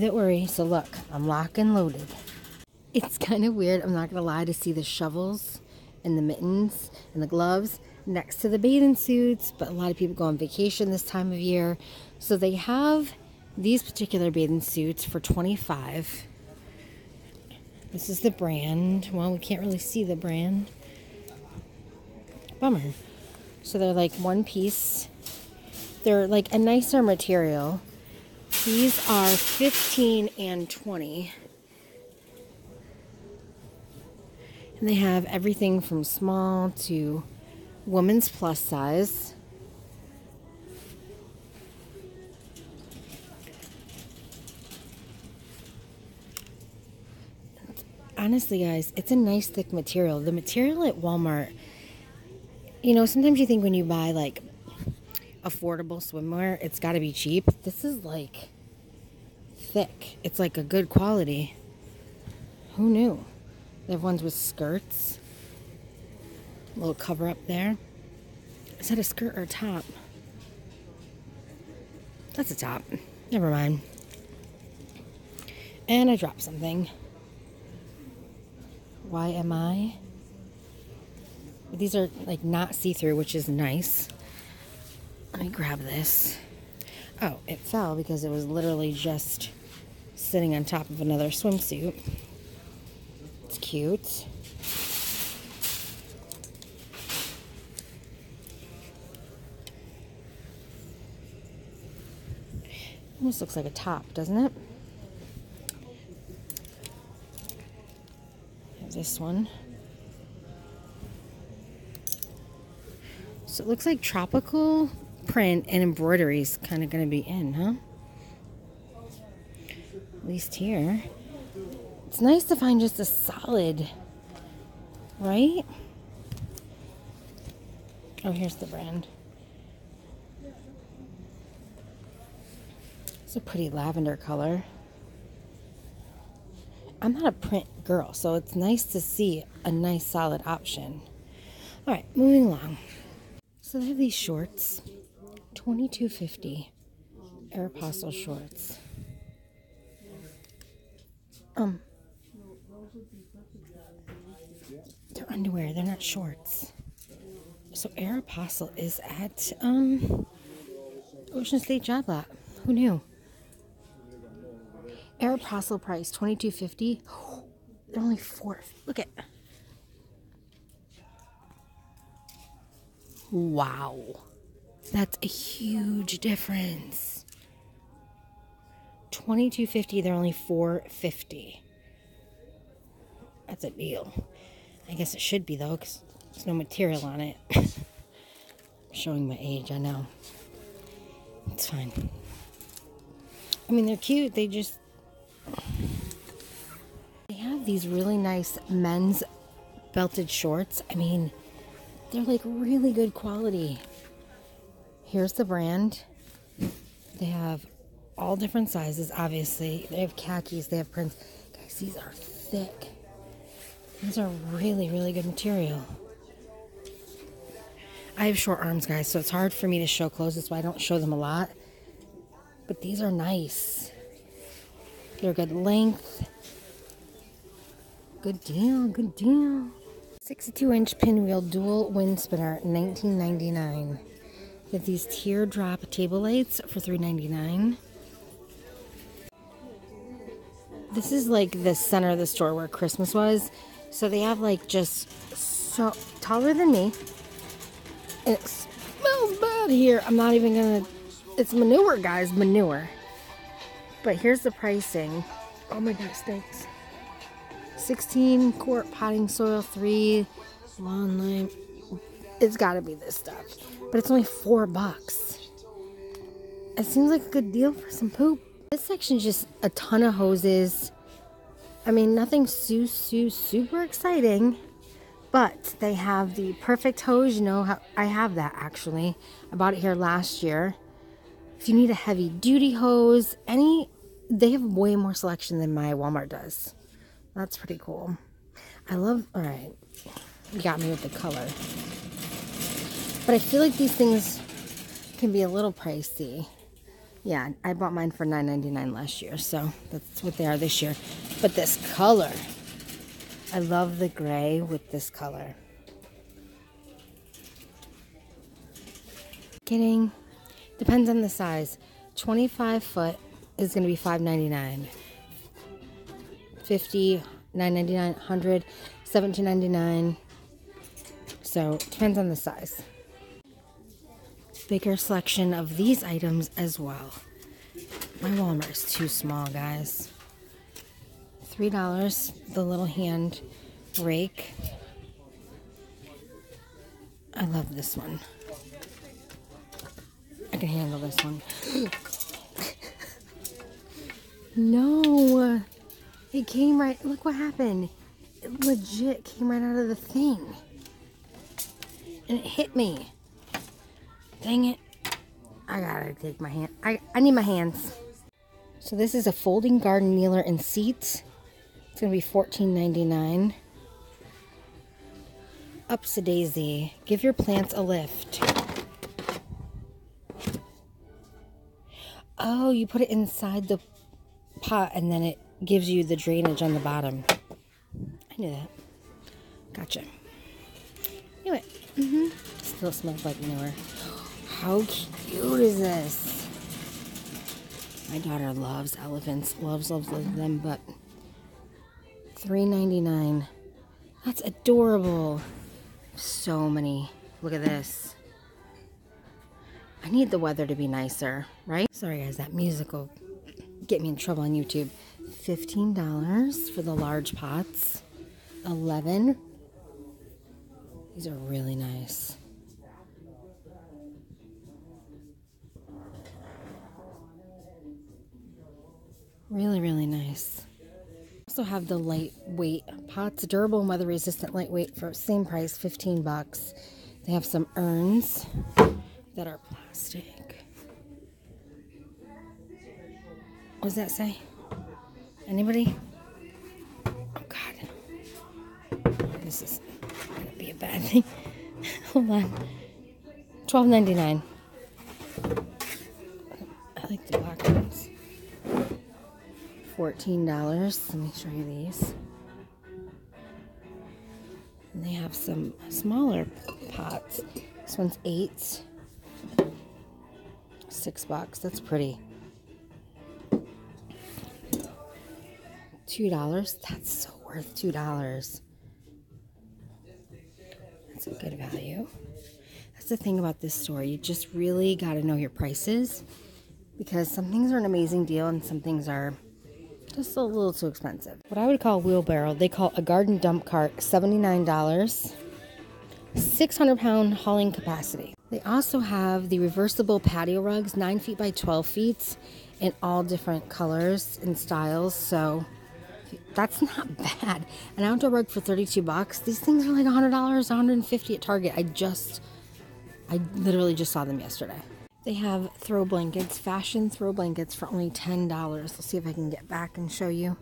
that worry. So look, I'm locked and loaded. It's kind of weird, I'm not gonna lie, to see the shovels and the mittens and the gloves next to the bathing suits, but a lot of people go on vacation this time of year. So they have these particular bathing suits for 25. This is the brand. Well, we can't really see the brand. Bummer. So they're like one piece. They're like a nicer material. These are 15 and 20. And they have everything from small to woman's plus size. Honestly, guys, it's a nice thick material. The material at Walmart, you know, sometimes you think when you buy like affordable swimwear, it's got to be cheap. This is like thick. It's like a good quality. Who knew? They have ones with skirts. A little cover up there. Is that a skirt or a top? That's a top. Never mind. And I dropped something. Why am I? These are like not see-through, which is nice. Let me grab this. Oh, it fell because it was literally just sitting on top of another swimsuit. It's cute. Almost looks like a top, doesn't it? This one. So it looks like tropical print and embroidery is kind of going to be in, huh? At least here. It's nice to find just a solid, right? Oh, here's the brand. It's a pretty lavender color. I'm not a print girl, so it's nice to see a nice solid option. All right, moving along. So they have these shorts, 22.50 Aeropostale shorts. Um, they're underwear. They're not shorts. So Aeropostale is at um Ocean State Job Lot. Who knew? Aeropostale price twenty two fifty. They're only four. Look at. Wow, that's a huge difference. Twenty two fifty. They're only four fifty. That's a deal. I guess it should be though, because there's no material on it. Showing my age, I know. It's fine. I mean, they're cute. They just they have these really nice men's belted shorts. I mean, they're like really good quality. Here's the brand. They have all different sizes, obviously. They have khakis, they have prints. Guys, these are thick. These are really, really good material. I have short arms, guys, so it's hard for me to show clothes. That's why I don't show them a lot. But these are nice. They're good length. Good deal, good deal. 62 inch pinwheel dual wind spinner, 19.99. Have these teardrop table lights for 3.99. This is like the center of the store where Christmas was. So they have like just so taller than me. And it smells bad here. I'm not even gonna. It's manure, guys, manure. But here's the pricing. Oh my god, stinks. 16 quart potting soil, 3 lawn lime. It's gotta be this stuff. But it's only 4 bucks. It seems like a good deal for some poop. This section's just a ton of hoses. I mean, nothing su su super exciting. But they have the perfect hose. You know, how I have that actually. I bought it here last year. If you need a heavy duty hose, any, they have way more selection than my Walmart does. That's pretty cool. I love, all right, you got me with the color. But I feel like these things can be a little pricey. Yeah, I bought mine for $9.99 last year, so that's what they are this year. But this color, I love the gray with this color. Kidding. Depends on the size. 25 foot is going to be $5.99. 50 $9.99, 100 $17.99. So, depends on the size bigger selection of these items as well. My Walmart is too small, guys. $3, the little hand rake. I love this one. I can handle this one. no! It came right, look what happened. It legit came right out of the thing. And it hit me. Dang it. I gotta take my hand. I, I need my hands. So this is a folding garden kneeler and seats. It's gonna be $14.99. Ups a daisy. Give your plants a lift. Oh, you put it inside the pot and then it gives you the drainage on the bottom. I knew that. Gotcha. Knew it. Mm -hmm. Still smells like newer. How cute is this? My daughter loves elephants. Loves, loves, loves them, but $3.99. That's adorable. So many. Look at this. I need the weather to be nicer, right? Sorry guys, that music will get me in trouble on YouTube. $15 for the large pots. 11 These are really nice. Really, really nice. Also have the lightweight pots, durable, weather resistant, lightweight for same price, 15 bucks. They have some urns that are plastic. What does that say? Anybody? Oh God, this is gonna be a bad thing. Hold on, 12.99. $14. Let me show you these. And they have some smaller pots. This one's eight. Six bucks. That's pretty. Two dollars. That's so worth two dollars. That's a good value. That's the thing about this store. You just really got to know your prices because some things are an amazing deal and some things are just a little too expensive. What I would call a wheelbarrow, they call a garden dump cart $79. 600 pound hauling capacity. They also have the reversible patio rugs, 9 feet by 12 feet, in all different colors and styles. So that's not bad. An outdoor rug for 32 bucks. These things are like $100, 150 at Target. I just, I literally just saw them yesterday. They have throw blankets, fashion throw blankets for only $10. Let's see if I can get back and show you.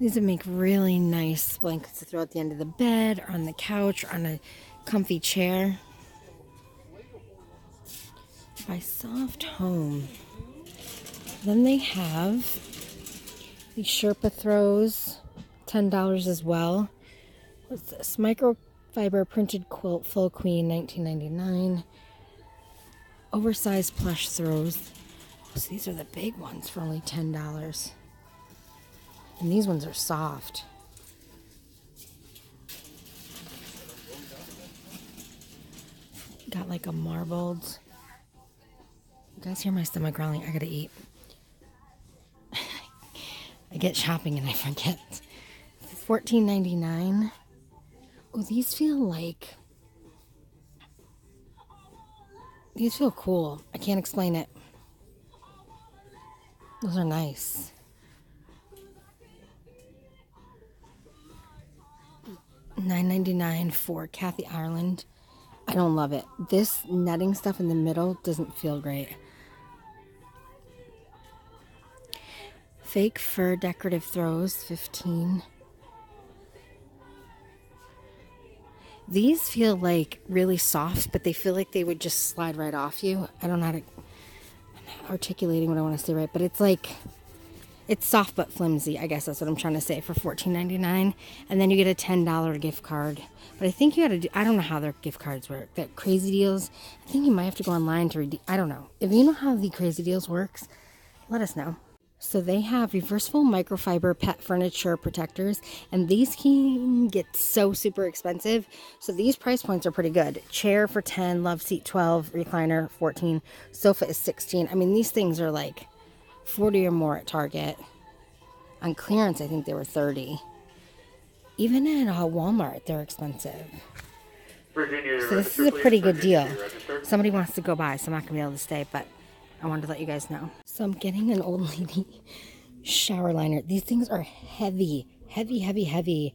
These would make really nice blankets to throw at the end of the bed or on the couch or on a comfy chair. By Soft Home. Then they have these Sherpa throws, $10 as well. What's this? Microfiber printed quilt full queen, 1999 oversized plush throws. So these are the big ones for only $10. And these ones are soft. Got like a marbled. You guys hear my stomach growling? I gotta eat. I get shopping and I forget. $14.99. Oh, these feel like These feel cool. I can't explain it. Those are nice. Nine ninety nine for Kathy Ireland. I don't love it. This netting stuff in the middle doesn't feel great. Fake fur decorative throws, 15. These feel like really soft, but they feel like they would just slide right off you. I don't know how to articulating what I want to say right, but it's like it's soft but flimsy. I guess that's what I'm trying to say for $14.99, and then you get a $10 gift card. But I think you got to do. I don't know how their gift cards work. That crazy deals. I think you might have to go online to redeem. I don't know. If you know how the crazy deals works, let us know. So they have reversible microfiber pet furniture protectors, and these can get so super expensive. So these price points are pretty good. Chair for 10, love seat 12, recliner 14, sofa is 16. I mean, these things are like 40 or more at Target. On clearance, I think they were 30. Even at uh, Walmart, they're expensive. Virginia, so this is a pretty good deal. Somebody wants to go by, so I'm not to be able to stay, but I wanted to let you guys know. So I'm getting an old lady shower liner. These things are heavy, heavy, heavy, heavy.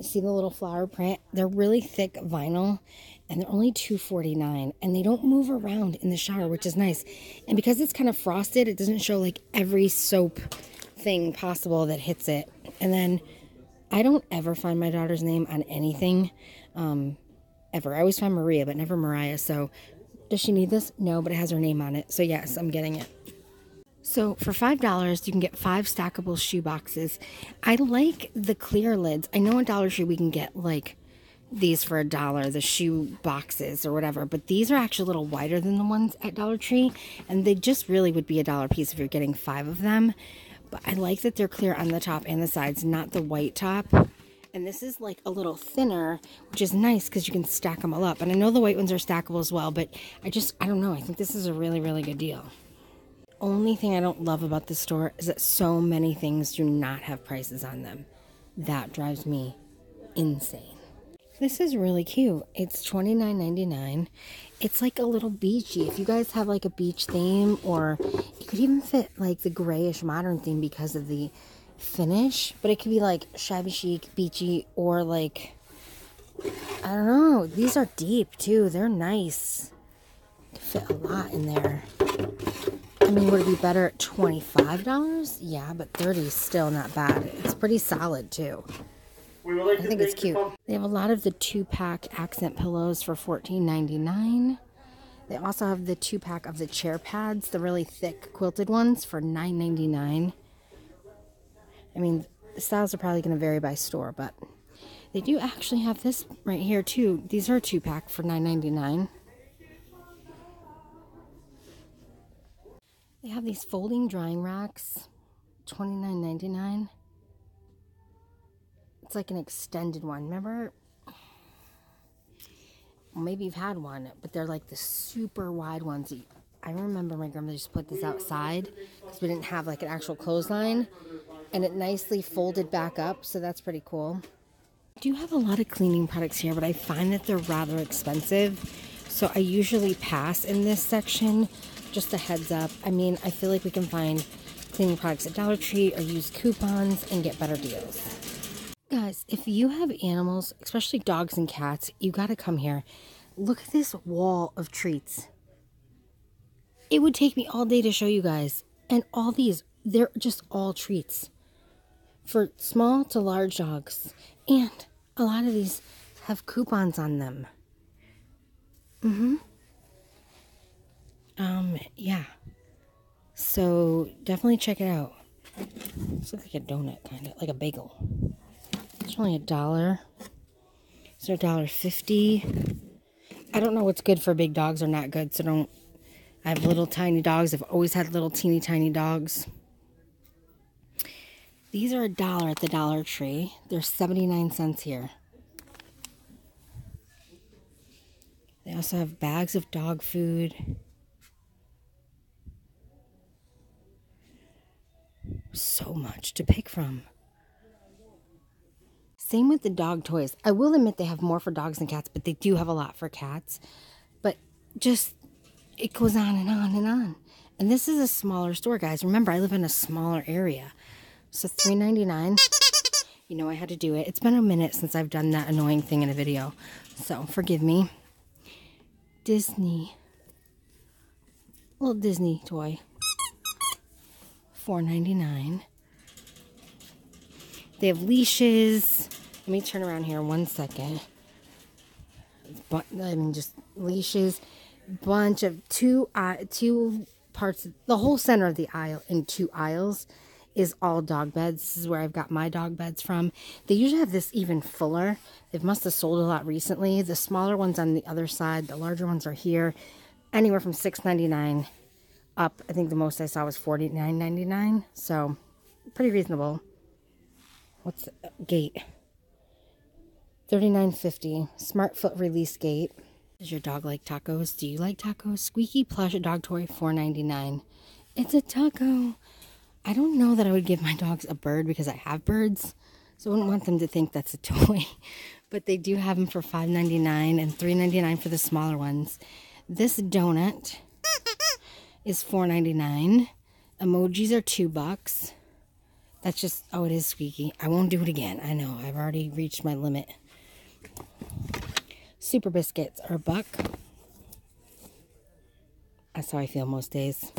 See the little flower print? They're really thick vinyl and they're only $2.49 and they don't move around in the shower, which is nice. And because it's kind of frosted, it doesn't show like every soap thing possible that hits it. And then I don't ever find my daughter's name on anything. Um, ever. I always find Maria, but never Mariah. So does she need this? No, but it has her name on it. So yes, I'm getting it. So for $5, you can get five stackable shoe boxes. I like the clear lids. I know at Dollar Tree we can get like these for a dollar, the shoe boxes or whatever, but these are actually a little wider than the ones at Dollar Tree, and they just really would be a dollar piece if you're getting five of them. But I like that they're clear on the top and the sides, not the white top. And this is like a little thinner, which is nice because you can stack them all up. And I know the white ones are stackable as well, but I just, I don't know. I think this is a really, really good deal. Only thing I don't love about this store is that so many things do not have prices on them. That drives me insane. This is really cute. It's $29.99. It's like a little beachy. If you guys have like a beach theme, or it could even fit like the grayish modern theme because of the finish, but it could be like shabby chic, beachy, or like I don't know. These are deep too. They're nice. Fit a lot in there. I mean, would it be better at $25? Yeah, but 30 is still not bad. It's pretty solid too. Like I think it's cute. They have a lot of the two pack accent pillows for $14.99. They also have the two pack of the chair pads, the really thick quilted ones for $9.99. I mean, the styles are probably going to vary by store, but they do actually have this right here too. These are two pack for $9.99. They have these folding drying racks, $29.99. It's like an extended one. Remember? Maybe you've had one, but they're like the super wide ones. I remember my grandmother just put this outside because we didn't have like an actual clothesline and it nicely folded back up, so that's pretty cool. I do have a lot of cleaning products here, but I find that they're rather expensive, so I usually pass in this section. Just a heads up. I mean, I feel like we can find cleaning products at Dollar Tree or use coupons and get better deals. Guys, if you have animals, especially dogs and cats, you gotta come here. Look at this wall of treats. It would take me all day to show you guys. And all these, they're just all treats for small to large dogs. And a lot of these have coupons on them. Mm-hmm. Um, yeah. So definitely check it out. It's like a donut, kind of like a bagel. It's only a dollar. It's a dollar fifty. I don't know what's good for big dogs or not good, so don't. I have little tiny dogs. I've always had little teeny tiny dogs. These are a dollar at the Dollar Tree. They're 79 cents here. They also have bags of dog food. So much to pick from. Same with the dog toys. I will admit they have more for dogs and cats, but they do have a lot for cats. But just, it goes on and on and on. And this is a smaller store, guys. Remember, I live in a smaller area. So $3.99. You know I had to do it. It's been a minute since I've done that annoying thing in a video. So forgive me. Disney. Little Disney toy. $4.99. They have leashes. Let me turn around here one second. but I mean, just leashes, bunch of two uh, two parts, the whole center of the aisle in two aisles is all dog beds. This is where I've got my dog beds from. They usually have this even fuller. They must have sold a lot recently. The smaller ones on the other side, the larger ones are here. Anywhere from $6.99 up. I think the most I saw was $49.99. So pretty reasonable. What's the gate? $39.50. Smart foot release gate. Does your dog like tacos? Do you like tacos? Squeaky plush dog toy $4.99. It's a taco. I don't know that I would give my dogs a bird because I have birds. So I wouldn't want them to think that's a toy. But they do have them for $5.99 and $3.99 for the smaller ones. This donut is $4.99. Emojis are two bucks. That's just, oh, it is squeaky. I won't do it again. I know, I've already reached my limit. Super biscuits are a buck. That's how I feel most days.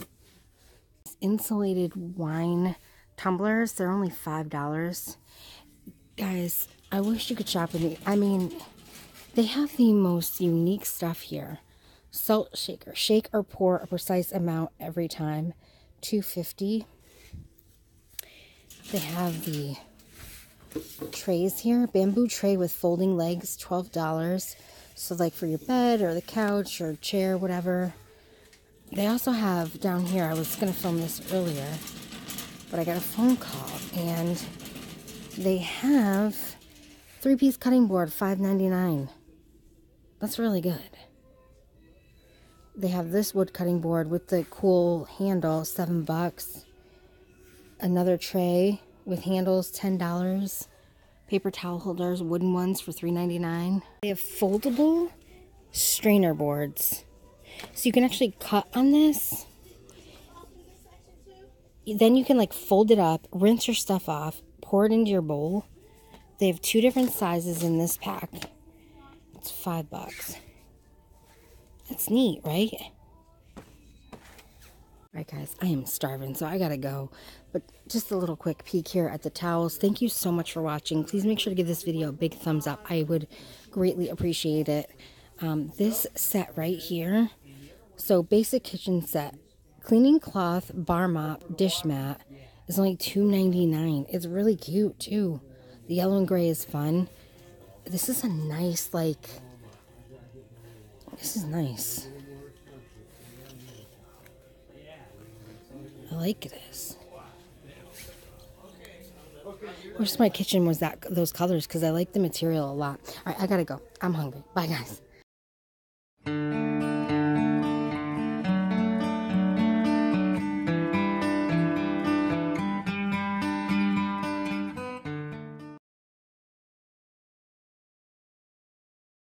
Insulated wine tumblers, they're only $5. Guys, I wish you could shop with me. I mean, they have the most unique stuff here. Salt shaker. Shake or pour a precise amount every time. 250 They have the trays here. Bamboo tray with folding legs, $12. So like for your bed or the couch or chair, whatever. They also have down here, I was going to film this earlier, but I got a phone call and they have three-piece cutting board, $5.99. That's really good. They have this wood cutting board with the cool handle, seven bucks. Another tray with handles, $10 paper towel holders, wooden ones for $3.99. They have foldable strainer boards. So you can actually cut on this. Then you can like fold it up, rinse your stuff off, pour it into your bowl. They have two different sizes in this pack. It's five bucks. That's neat, right? Alright guys, I am starving, so I gotta go. But just a little quick peek here at the towels. Thank you so much for watching. Please make sure to give this video a big thumbs up. I would greatly appreciate it. Um, this set right here, so basic kitchen set, cleaning cloth, bar mop, dish mat is only $2.99. It's really cute too. The yellow and gray is fun. This is a nice, like, this is nice. I like this. Wish my kitchen was that those colors because I like the material a lot. All right, I gotta go. I'm hungry. Bye, guys.